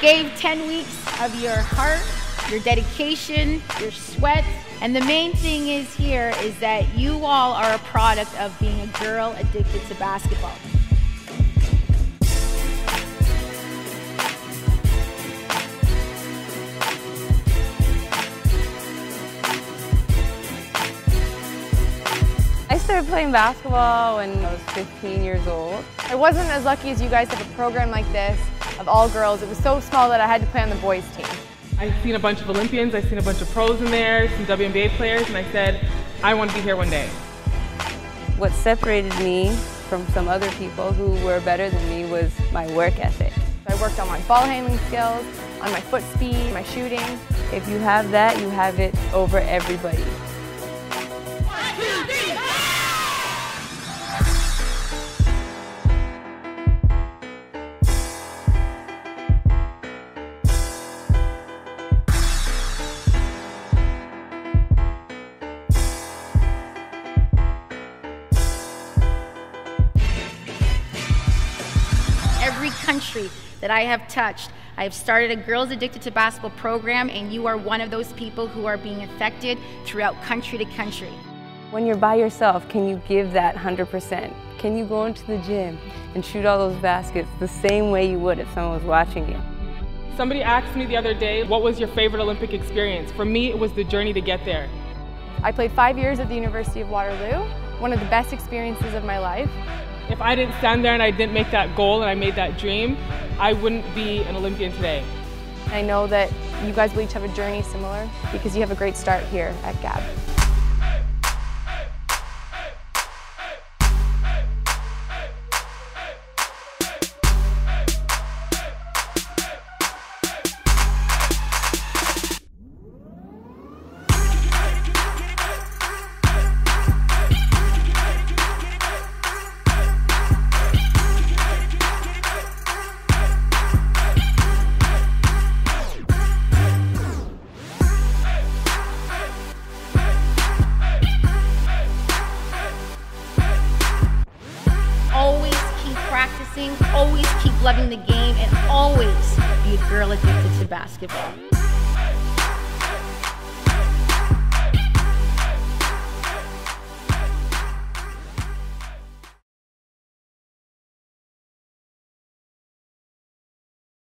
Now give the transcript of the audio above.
gave 10 weeks of your heart, your dedication, your sweat, and the main thing is here is that you all are a product of being a girl addicted to basketball. I started playing basketball when I was 15 years old. I wasn't as lucky as you guys have a program like this of all girls. It was so small that I had to play on the boys team. I've seen a bunch of Olympians, I've seen a bunch of pros in there, some WNBA players, and I said, I want to be here one day. What separated me from some other people who were better than me was my work ethic. I worked on my ball handling skills, on my foot speed, my shooting. If you have that, you have it over everybody. Country that I have touched, I have started a Girls Addicted to Basketball program, and you are one of those people who are being affected throughout country to country. When you're by yourself, can you give that 100%? Can you go into the gym and shoot all those baskets the same way you would if someone was watching you? Somebody asked me the other day, what was your favorite Olympic experience? For me, it was the journey to get there. I played five years at the University of Waterloo, one of the best experiences of my life. If I didn't stand there and I didn't make that goal and I made that dream, I wouldn't be an Olympian today. I know that you guys will each have a journey similar because you have a great start here at GAB. Practicing, always keep loving the game, and always be a girl addicted to basketball.